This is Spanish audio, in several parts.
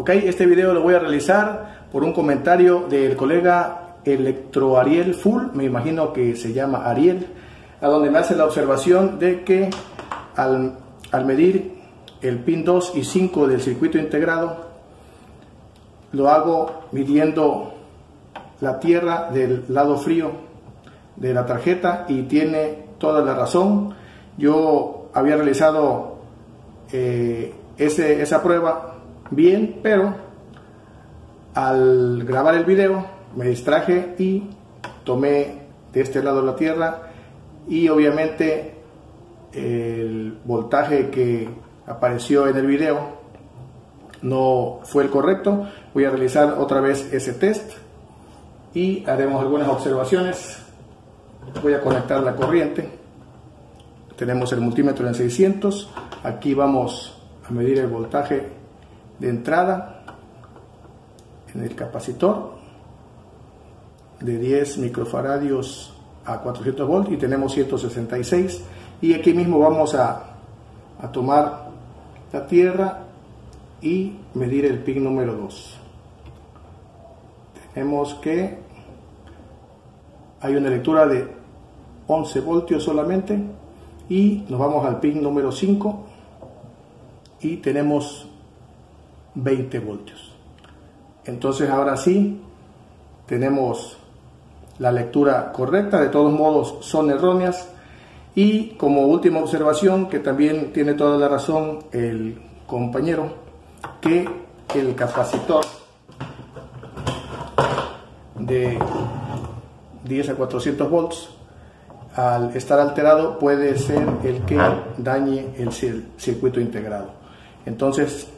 Ok, este video lo voy a realizar por un comentario del colega Electro Ariel Full, me imagino que se llama Ariel, a donde me hace la observación de que al, al medir el pin 2 y 5 del circuito integrado, lo hago midiendo la tierra del lado frío de la tarjeta y tiene toda la razón. Yo había realizado eh, ese, esa prueba bien, pero al grabar el video me distraje y tomé de este lado la tierra y obviamente el voltaje que apareció en el video no fue el correcto. Voy a realizar otra vez ese test y haremos algunas observaciones. Voy a conectar la corriente. Tenemos el multímetro en 600. Aquí vamos a medir el voltaje de entrada en el capacitor de 10 microfaradios a 400 volts y tenemos 166 y aquí mismo vamos a, a tomar la tierra y medir el pin número 2 tenemos que hay una lectura de 11 voltios solamente y nos vamos al pin número 5 y tenemos 20 voltios. Entonces ahora sí tenemos la lectura correcta. De todos modos son erróneas. Y como última observación que también tiene toda la razón el compañero que el capacitor de 10 a 400 volts al estar alterado puede ser el que dañe el circuito integrado. Entonces,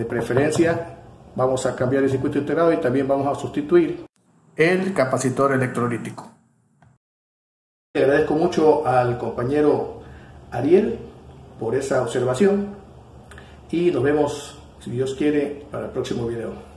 de preferencia, vamos a cambiar el circuito integrado y también vamos a sustituir el capacitor electrolítico. Le agradezco mucho al compañero Ariel por esa observación y nos vemos, si Dios quiere, para el próximo video.